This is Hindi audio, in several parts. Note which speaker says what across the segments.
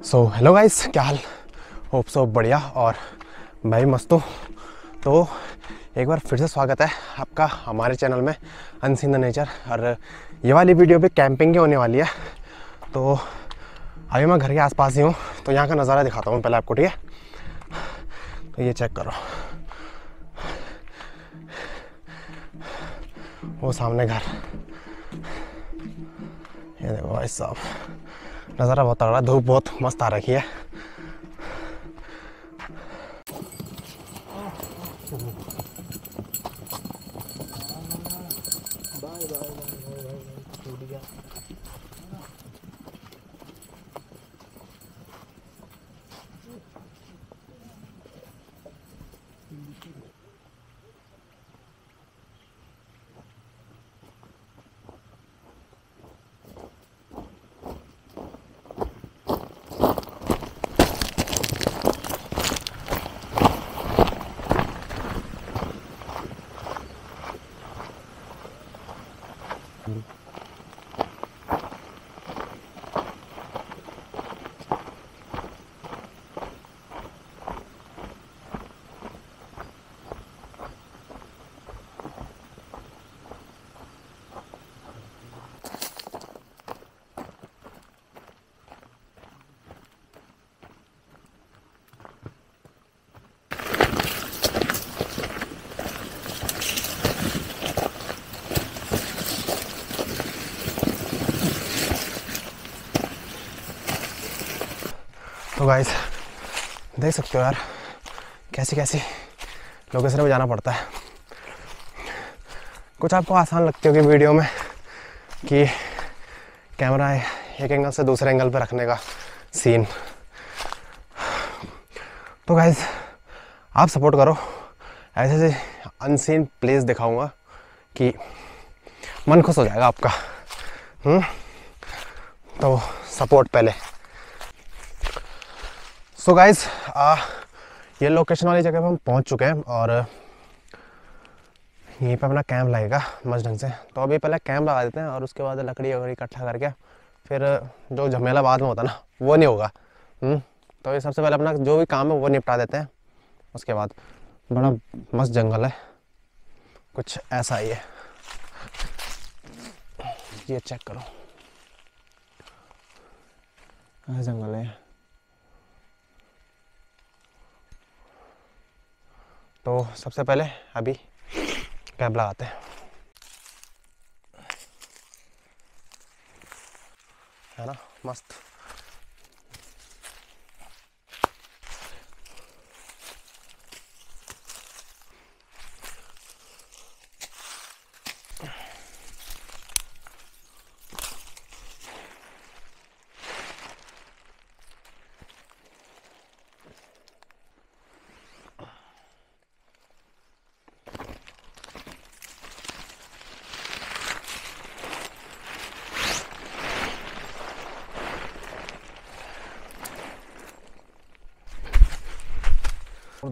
Speaker 1: सो हेलो गाइस क्या हाल? होप सो बढ़िया और मैं भी मस्त हूँ। तो एक बार फिर से स्वागत है आपका हमारे चैनल में अनसीन द नेचर और ये वाली वीडियो भी कैंपिंग की होने वाली है। तो अभी मैं घर के आसपास ही हूँ तो यहाँ का नज़ारा दिखाता हूँ पहले आपको, ठीक है? तो ये चेक करो। वो सामने घर। ये देखो भाई साहब। नज़ारा बहुत तगड़ा धूप बहुत मस्त आ रखी है। Mm-hmm. तो गाइस देख सकते हो यार कैसी कैसी लोकेशन में जाना पड़ता है। कुछ आपको आसान लगती होगी वीडियो में कि कैमरा एक एंगल से दूसरे एंगल पर रखने का सीन तो गाइस आप सपोर्ट करो। ऐसे ऐसे अनसीन प्लेस दिखाऊँगा कि मन खुश हो जाएगा आपका। हम्म? तो सपोर्ट पहले। सो so गाइस ये लोकेशन वाली जगह पे हम पहुँच चुके हैं और, यहीं पे अपना कैंप लगेगा, मस्त ढंग से। तो अभी पहले कैंप लगा देते हैं और उसके बाद लकड़ी वकड़ी इकट्ठा करके, फिर जो झमेला बाद में होता ना, वो नहीं होगा। हुँ? तो ये सबसे पहले अपना जो भी काम है वो निपटा देते हैं। उसके बाद बड़ा मस्त जंगल है। कुछ ऐसा ही है। ये चेक करो। जंगल है तो सबसे पहले अभी कैंप लगाते हैं। है ना? मस्त।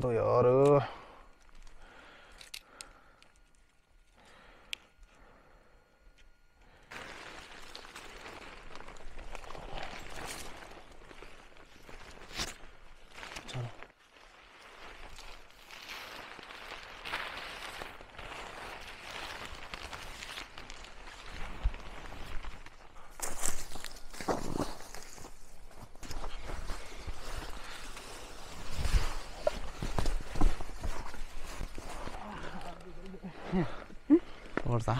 Speaker 1: तो यार चलो और सा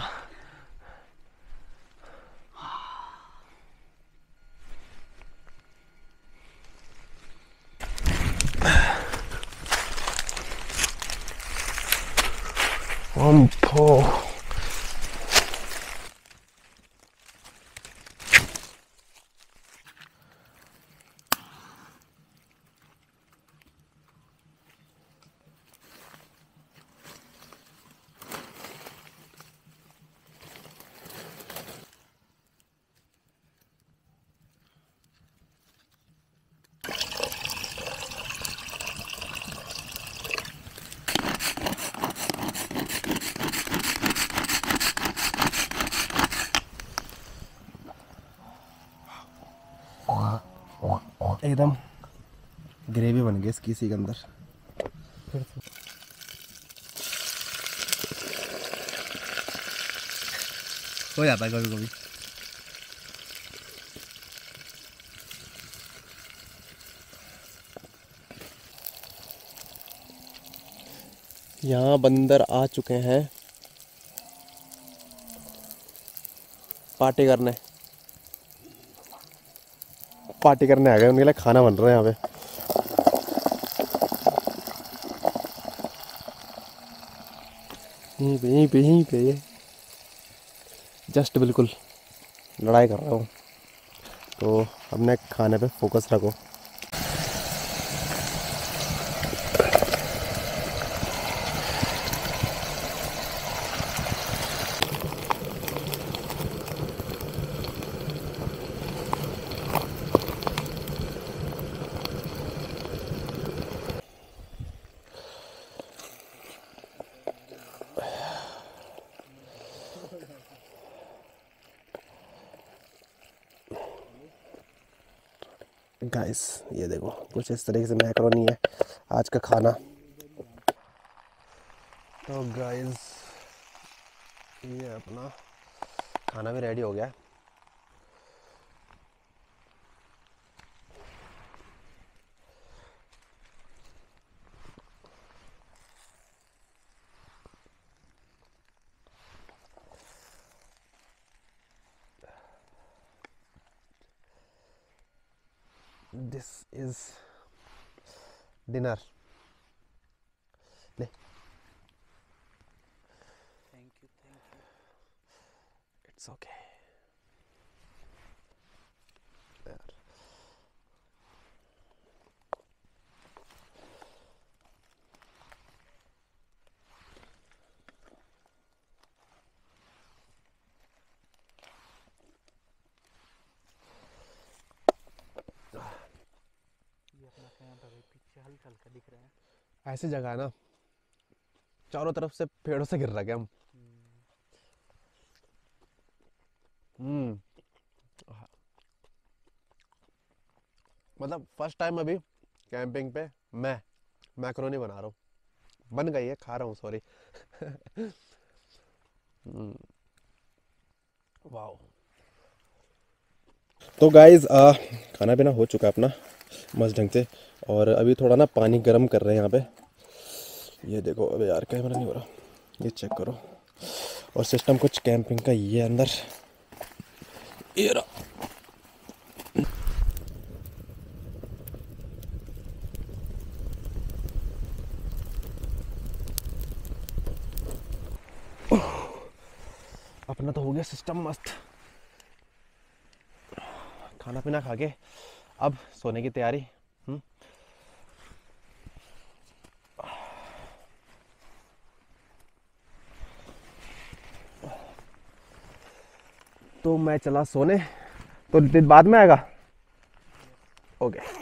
Speaker 1: ओम्फो एकदम ग्रेवी बन गई इसकी इसी के अंदर। हो जाता है कभी कभी यहाँ बंदर आ चुके हैं। पार्टी करने। पार्टी करने आ गए उनके लिए खाना बन रहा है यहाँ पे। यहीं पे यहीं पे यहीं पे। जस्ट बिल्कुल। लड़ाई कर रहा हूँ। तो अपने खाने पे फोकस रखो। गाइस ये देखो, कुछ इस तरीके से मैक्रोनी है, आज का खाना। तो गाइस ये अपना खाना भी रेडी हो गया है। this is dinner.
Speaker 2: Thank you, thank you.
Speaker 1: It's okay.
Speaker 2: पीछे हल्का हल्का दिख रहा है।
Speaker 1: ऐसी जगह है ना चारों तरफ़ से पेड़ों से गिर रखे हम? हम्म। मतलब फ़र्स्ट टाइम अभी कैंपिंग पे मैं मैक्रोनी बना रहा हूँ। बन गई है खा रहा हूँ सॉरी वाओ तो गाइज़ खाना पीना हो चुका है अपना। मस्त ढंग से। और अभी थोड़ा ना पानी गर्म कर रहे हैं यहाँ पे। ये देखो, अबे यार कैमरा नहीं हो रहा। ये चेक करो। और सिस्टम कुछ कैंपिंग का ये अंदर। ये रहा। अपना तो हो गया सिस्टम मस्त। खाना पीना खा के। अब सोने की तैयारी हम्म। तो मैं चला सोने तो दिन बाद में आएगा? ओके।